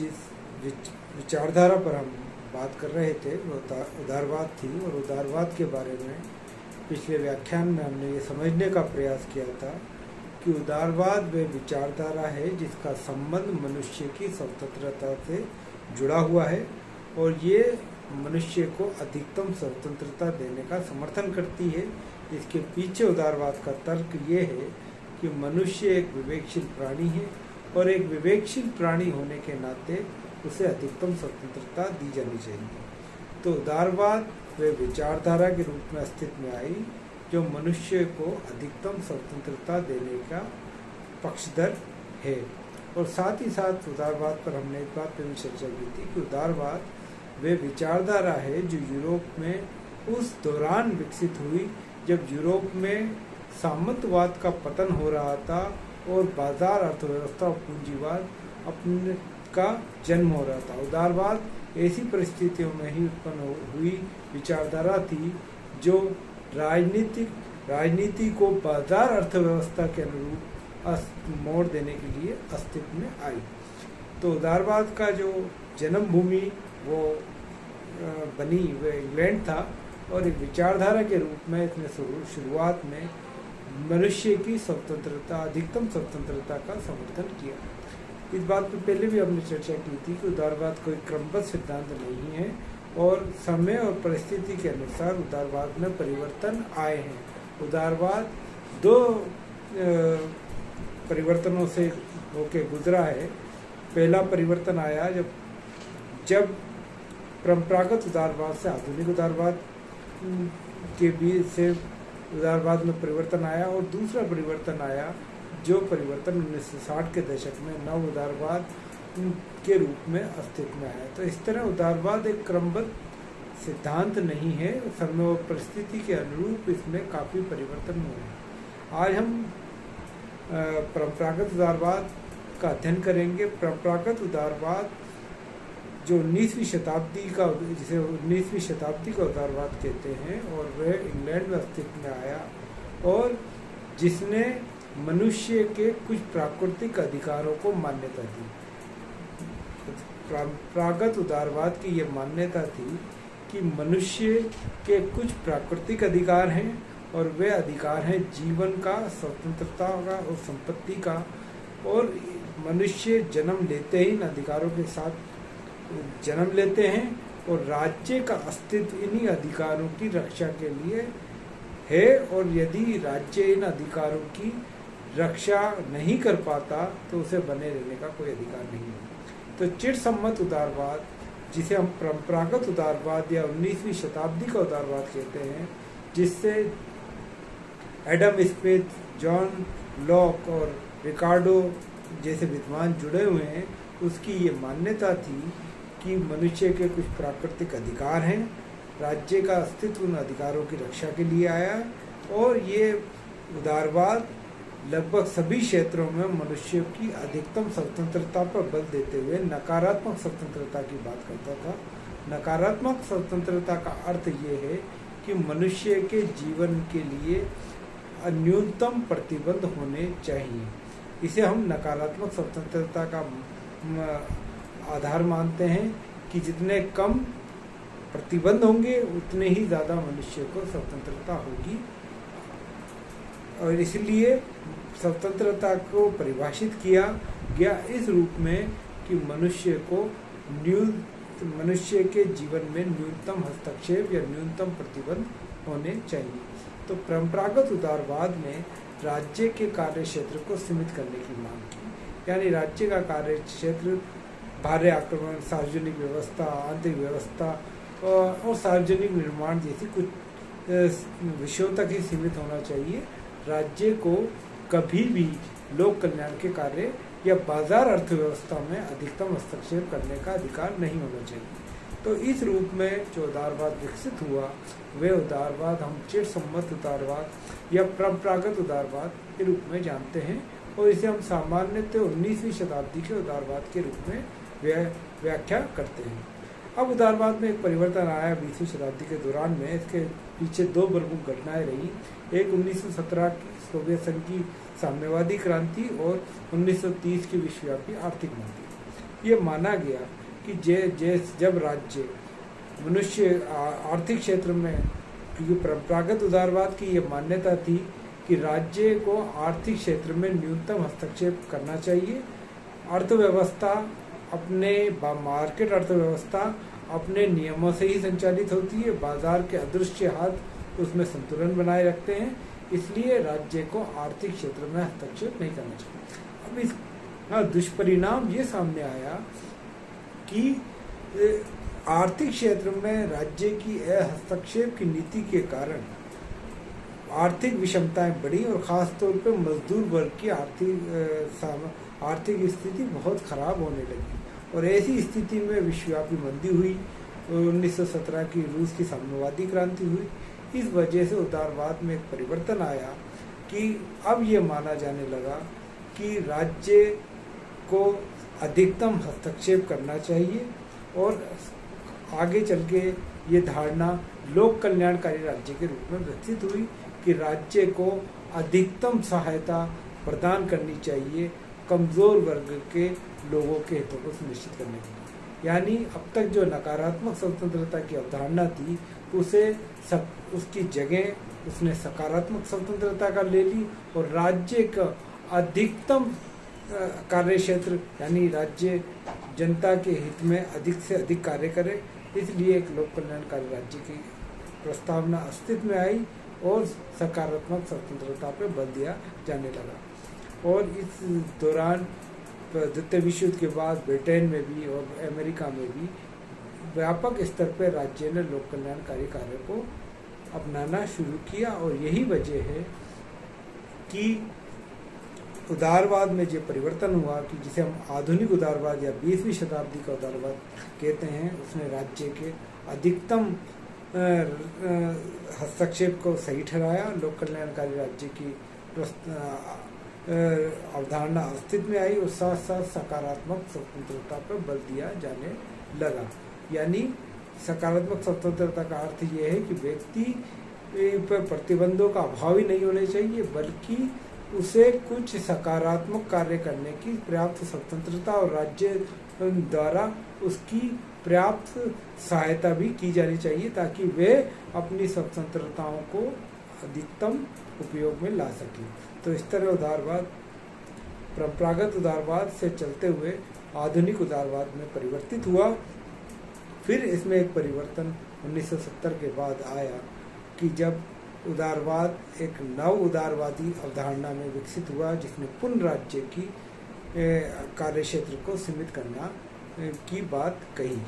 जिस विचारधारा पर हम बात कर रहे थे, वो उदारवाद थी और उदारवाद के बारे में पिछले व्याख्यान में हमने ये समझने का प्रयास किया था कि उदारवाद व विचारधारा है जिसका संबंध मनुष्य की स्वतंत्रता से जुड़ा हुआ है और ये मनुष्य को अधिकतम स्वतंत्रता देने का समर्थन करती है। इसके पीछे उदारवाद का तर्क ये है कि मनुष्य एक विवेकशील प्राणी है और एक विवेकशील प्राणी होने के नाते उसे अधिकतम स्वतंत्रता दी जानी चाहिए। तो उदारवाद वे विचारधारा के रूप में अस्तित्व में आई, जो मनुष्य को अधिकतम स्वतंत्रता देने का पक्षधर है। और साथ ही साथ उदारवाद पर हमने एक बात पर भी चर्चा की थी कि उदारवाद वे विचारधारा है जो यूरोप में उस दौरान विकसित हुई, जब यूरोप में सामंतवाद का पतन हो रहा था और बाज़ार अर्थव्यवस्था और पूंजीवाद अपने का जन्म हो रहा था। उदारवाद ऐसी परिस्थितियों में ही उत्पन्न हुई विचारधारा थी, जो राजनीतिक राजनीति को बाज़ार अर्थव्यवस्था के अनुरूप मोड़ देने के लिए अस्तित्व में आई। तो उदारवाद का जो जन्मभूमि, वो बनी वह इंग्लैंड था और एक विचारधारा के रूप में इसने शुरुआत में मनुष्य की स्वतंत्रता, अधिकतम स्वतंत्रता का समर्थन किया। इस बात पर पहले भी हमने चर्चा की थी कि उदारवाद कोई क्रमबद्ध सिद्धांत नहीं है और समय और परिस्थिति के अनुसार उदारवाद में परिवर्तन आए हैं। उदारवाद दो परिवर्तनों से होके गुजरा है। पहला परिवर्तन आया जब जब परंपरागत उदारवाद से आधुनिक उदारवाद के बीच से उदारवाद में परिवर्तन आया और दूसरा परिवर्तन आया, जो परिवर्तन 1960 के दशक में नव उदारवाद के रूप में अस्तित्व में आया। तो इस तरह उदारवाद एक क्रमबद्ध सिद्धांत नहीं है, समय और परिस्थिति के अनुरूप इसमें काफ़ी परिवर्तन हुए हैं। आज हम परंपरागत उदारवाद का अध्ययन करेंगे। परंपरागत उदारवाद जो उन्नीसवीं शताब्दी का, जिसे उन्नीसवीं शताब्दी का उदारवाद कहते हैं, और वह इंग्लैंड में अस्तित्व में आया, और जिसने मनुष्य के कुछ प्राकृतिक अधिकारों को मान्यता दी। प्रागत उदारवाद की यह मान्यता थी कि मनुष्य के कुछ प्राकृतिक अधिकार हैं, और वे अधिकार हैं जीवन का, स्वतंत्रता का और संपत्ति का, और मनुष्य जन्म लेते ही इन अधिकारों के साथ जन्म लेते हैं और राज्य का अस्तित्व इन्हीं अधिकारों की रक्षा के लिए है और यदि राज्य इन अधिकारों की रक्षा नहीं कर पाता तो उसे बने रहने का कोई अधिकार नहीं है। तो चिर सम्मत उदारवाद, जिसे हम परंपरागत उदारवाद या 19वीं शताब्दी का उदारवाद कहते हैं, जिससे एडम स्मिथ, जॉन लॉक और रिकार्डो जैसे विद्वान जुड़े हुए हैं, उसकी ये मान्यता थी कि मनुष्य के कुछ प्राकृतिक अधिकार हैं, राज्य का अस्तित्व उन अधिकारों की रक्षा के लिए आया और ये उदारवाद लगभग सभी क्षेत्रों में मनुष्य की अधिकतम स्वतंत्रता पर बल देते हुए नकारात्मक स्वतंत्रता की बात करता था। नकारात्मक स्वतंत्रता का अर्थ ये है कि मनुष्य के जीवन के लिए न्यूनतम प्रतिबंध होने चाहिए। इसे हम नकारात्मक स्वतंत्रता का आधार मानते हैं कि जितने कम प्रतिबंध होंगे, उतने ही ज़्यादा मनुष्य को स्वतंत्रता होगी। और इसलिए स्वतंत्रता को परिभाषित किया गया इस रूप में कि मनुष्य को न्यू मनुष्य के जीवन में न्यूनतम हस्तक्षेप या न्यूनतम प्रतिबंध होने चाहिए। तो परंपरागत उदारवाद ने राज्य के कार्य क्षेत्र को सीमित करने की मांग की। यानी राज्य का कार्य क्षेत्र भार्य आक्रमण सार्वजनिक व्यवस्था आंतरिक व्यवस्था और सार्वजनिक निर्माण जैसी कुछ विषयों तक ही सीमित होना चाहिए। राज्य को कभी भी लोक कल्याण के कार्य या बाज़ार अर्थव्यवस्था में अधिकतम हस्तक्षेप करने का अधिकार नहीं होना चाहिए। तो इस रूप में जो उदारवाद विकसित हुआ, वे उदारवाद, हम चिर सम्मत उदारवाद या परंपरागत उदारवाद के रूप में जानते हैं, और इसे हम सामान्यतः उन्नीसवीं शताब्दी के उदारवाद के रूप में व्याख्या करते हैं। अब उदारवाद में एक परिवर्तन आया बीसवीं शताब्दी के दौरान में। इसके पीछे दो प्रमुख घटनाएँ रही। एक 1917 की सोवियत संघ की साम्यवादी क्रांति और 1930 की विश्वव्यापी आर्थिक मंदी ये माना गया कि जे जे, जब राज्य मनुष्य आर्थिक क्षेत्र में क्योंकि परंपरागत उदारवाद की ये मान्यता थी कि राज्य को आर्थिक क्षेत्र में न्यूनतम हस्तक्षेप करना चाहिए। अर्थव्यवस्था अपने मार्केट अर्थव्यवस्था अपने नियमों से ही संचालित होती है। बाज़ार के अदृश्य हाथ उसमें संतुलन बनाए रखते हैं। इसलिए राज्य को आर्थिक क्षेत्र में हस्तक्षेप नहीं करना चाहिए। अब इस हाँ, दुष्परिणाम ये सामने आया कि आर्थिक क्षेत्र में राज्य की हस्तक्षेप की नीति के कारण आर्थिक विषमताएँ बढ़ी और ख़ास तौर पर मजदूर वर्ग की आर्थिक आर्थिक स्थिति बहुत खराब होने लगी। और ऐसी स्थिति में विश्वव्यापी मंदी हुई 1917 की रूस की साम्यवादी क्रांति हुई। इस वजह से उदारवाद में एक परिवर्तन आया कि अब ये माना जाने लगा कि राज्य को अधिकतम हस्तक्षेप करना चाहिए और आगे चल के ये धारणा लोक कल्याणकारी राज्य के रूप में विकसित हुई कि राज्य को अधिकतम सहायता प्रदान करनी चाहिए कमज़ोर वर्ग के लोगों के हितों को सुनिश्चित करने के लिए। यानी अब तक जो नकारात्मक स्वतंत्रता की अवधारणा थी, उसे सब, उसकी जगह उसने सकारात्मक स्वतंत्रता का ले ली और राज्य का अधिकतम कार्य क्षेत्र यानी राज्य जनता के हित में अधिक से अधिक कार्य करे, इसलिए एक लोक कल्याणकारी राज्य की प्रस्तावना अस्तित्व में आई और सकारात्मक स्वतंत्रता पर बल दिया जाने लगा। और इस दौरान द्वितीय विश्व युद्ध के बाद ब्रिटेन में भी और अमेरिका में भी व्यापक स्तर पर राज्य ने लोक कल्याणकारी कार्य को अपनाना शुरू किया और यही वजह है कि उदारवाद में जो परिवर्तन हुआ कि जिसे हम आधुनिक उदारवाद या बीसवीं शताब्दी का उदारवाद कहते हैं, उसने राज्य के अधिकतम हस्तक्षेप को सही ठहराया। लोक कल्याणकारी राज्य की अवधारणा अस्तित्व में आई और साथ साथ सकारात्मक स्वतंत्रता पर बल दिया जाने लगा। यानी सकारात्मक स्वतंत्रता का अर्थ यह है कि व्यक्ति पर प्रतिबंधों का अभाव ही नहीं होने चाहिए, बल्कि उसे कुछ सकारात्मक कार्य करने की पर्याप्त स्वतंत्रता और राज्य द्वारा उसकी पर्याप्त सहायता भी की जानी चाहिए ताकि वे अपनी स्वतंत्रताओं को अधिकतम उपयोग में ला सके। तो इस तरह उदारवाद, परंपरागत उदारवाद से चलते हुए आधुनिक उदारवाद में परिवर्तित हुआ। फिर इसमें एक परिवर्तन 1970 के बाद आया कि जब उदारवाद, एक नव उदारवादी अवधारणा में विकसित हुआ, जिसने पुनः राज्य की कार्य क्षेत्र को सीमित करना की बात कही।